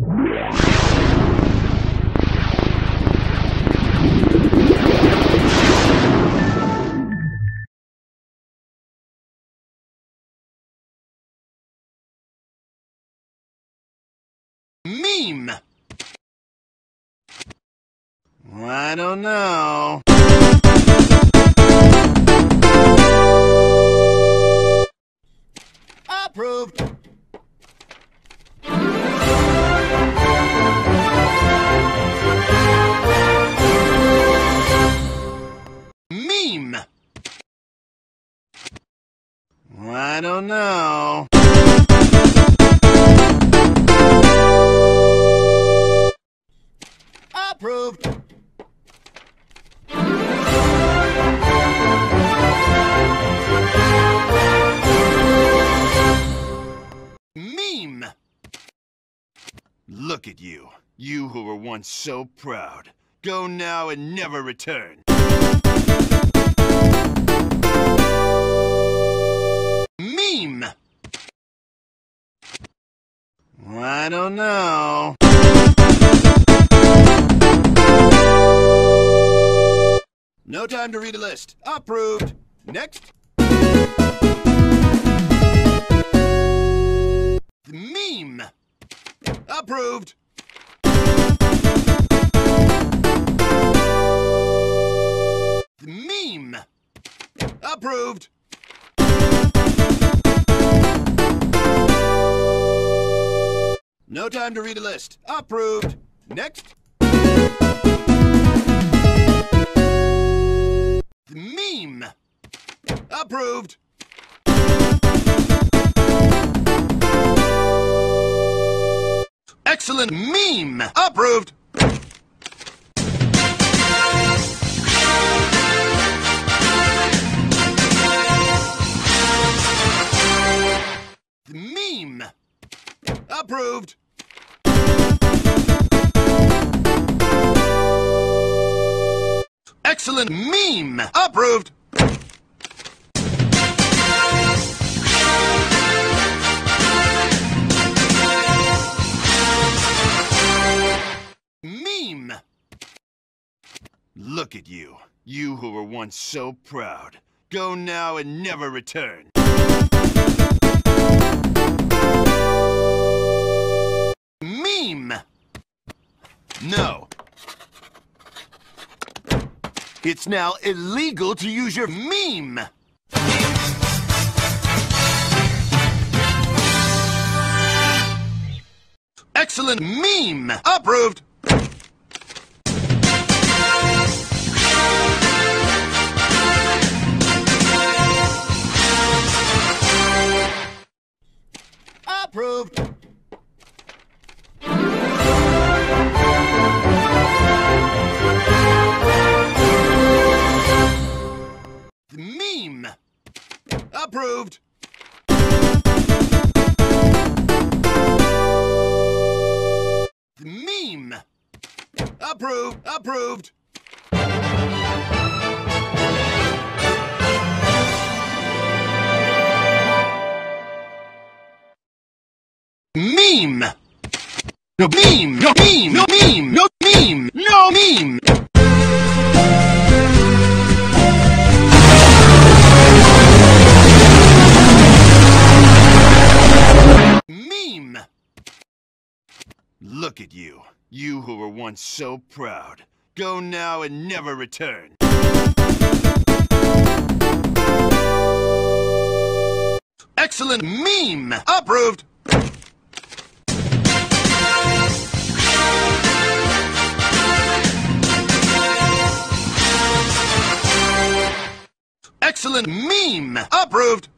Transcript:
Meme! I don't know. I don't know. Approved! Meme! Look at you. You who were once so proud. Go now and never return. I don't know. No time to read a list. Approved. Next. The meme. Approved. The meme. Approved. No time to read a list. Approved. Next. Meme. Approved. Excellent meme. Approved. Meme. Approved. Excellent meme. Approved. Meme. Look at you. You who were once so proud. Go now and never return. Meme. No. It's now illegal to use your meme. Excellent meme. Approved. The. Approved. Meme. Approved. Approved. Meme. No meme. No meme. No meme. No meme. No meme. Meme. Look at you. You who were once so proud. Go now and never return. Excellent meme. Approved. Excellent meme. Approved.